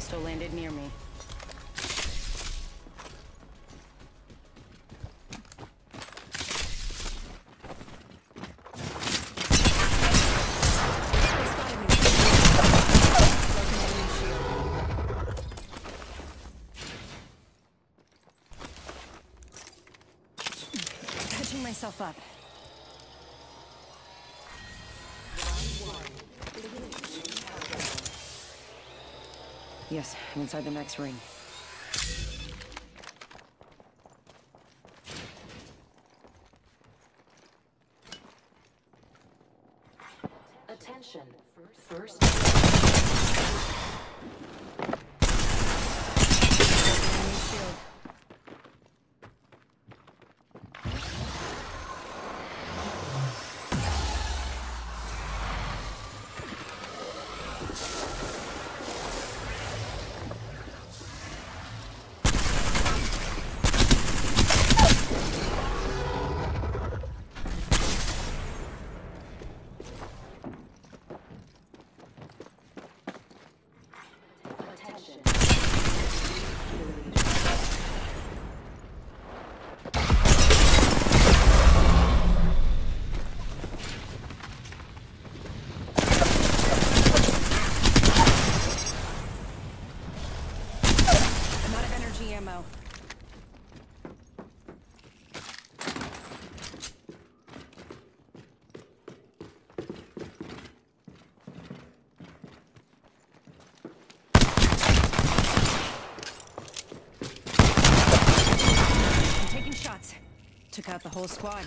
spotted near me. Myself up. Yes, I'm inside the next ring. Attention. First. Enemy ammo. I'm taking shots. Took out the whole squad.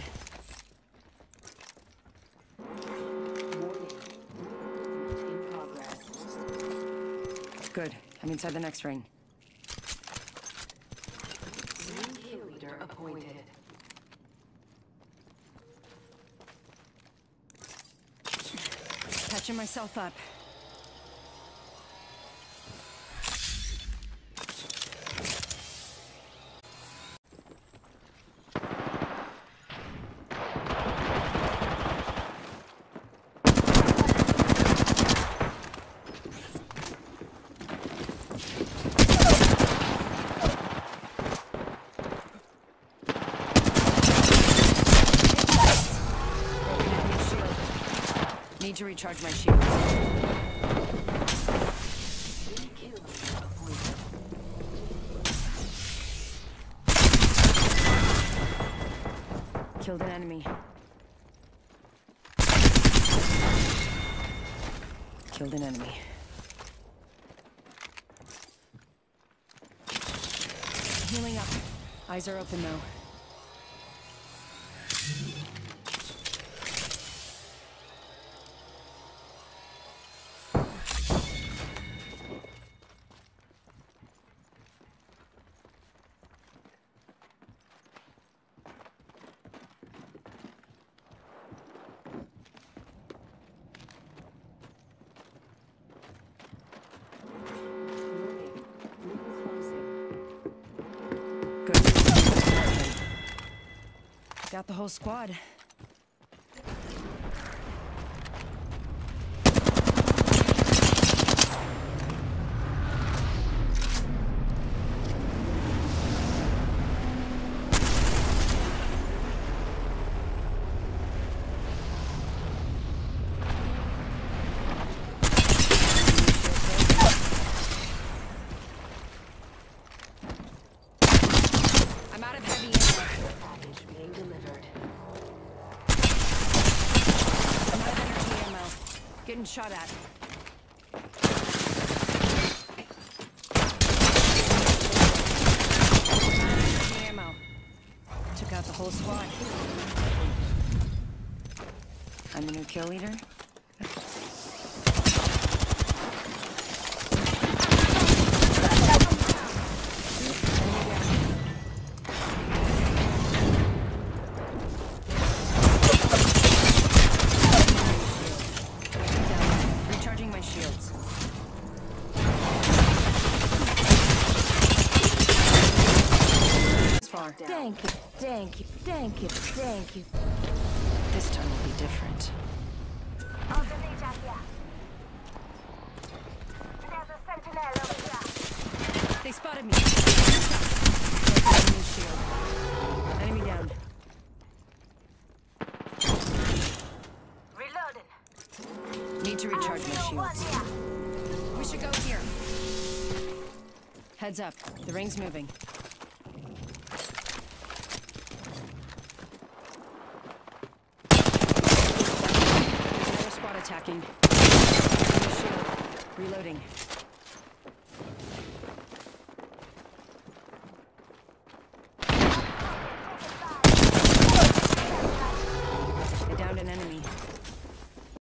Good. I'm inside the next ring. New kill leader appointed. Patching myself up. Need to recharge my appointed. Killed an enemy. Killed an enemy. Healing up. Eyes are open though. Got the whole squad. I'm out of heavy ammo. Package being delivered. I'm out of energy ammo. Getting shot at. Ammo. Took out the whole squad. I'm the new kill leader. Thank you, thank you, thank you, thank you. This time will be different. They spotted me. Enemy down. Reloading. Need to recharge my shields. We should go here. Heads up. The ring's moving. Shield. Reloading.